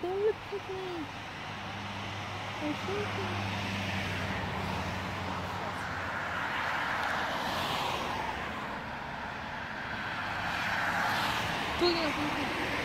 Don't look at me. I'm shooting. 거기가거 기.